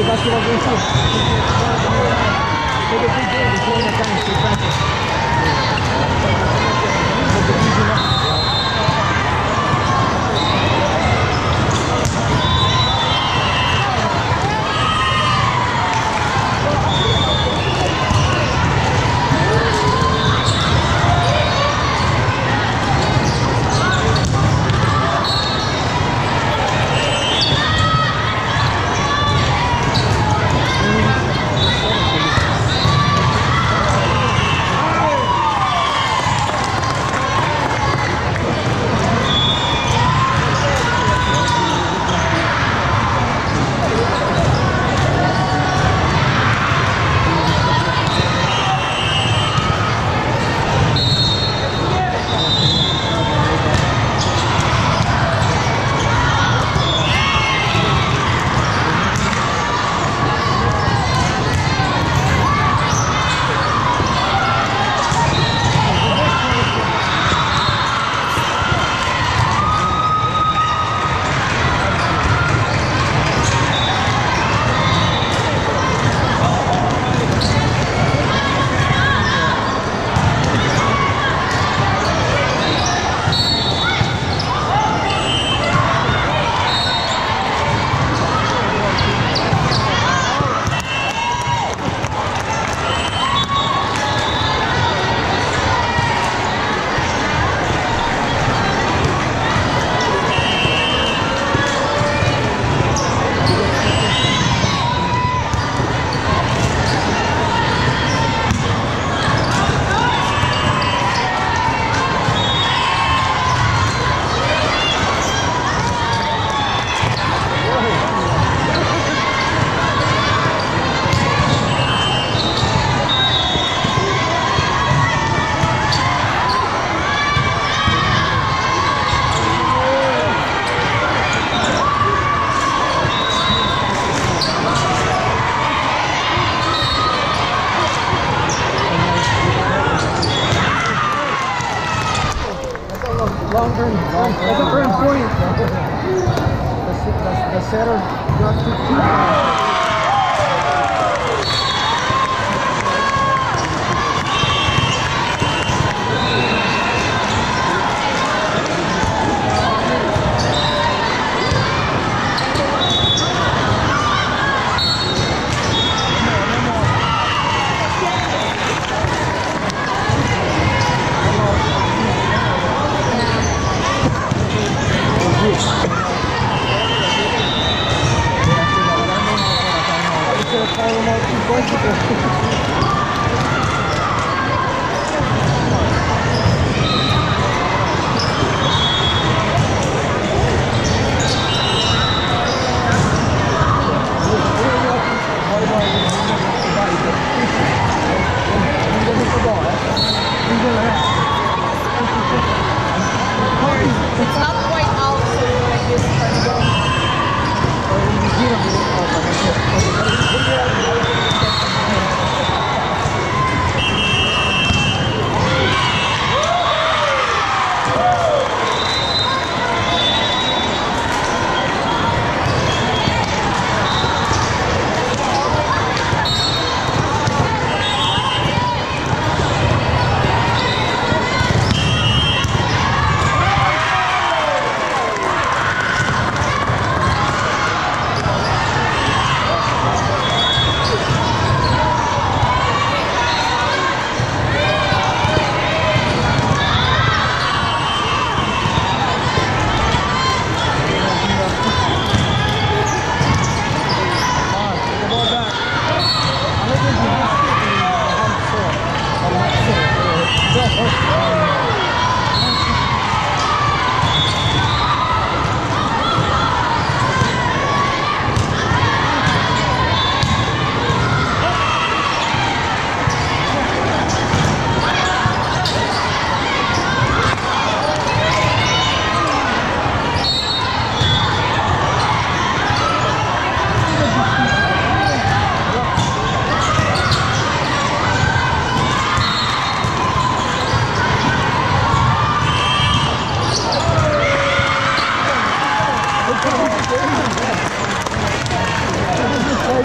eu acho que vai vencer. Eu vou perder, eu vou matar, eu vou long term. Long term. That's a turn point. The, the, the setter got 15.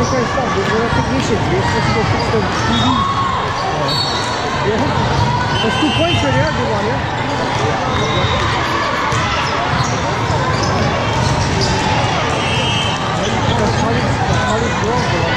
eu eu eu の選手さん、僕が的にして、別に僕と切り。Mas tu põe feriado igual, né? Tá só de bronze lá.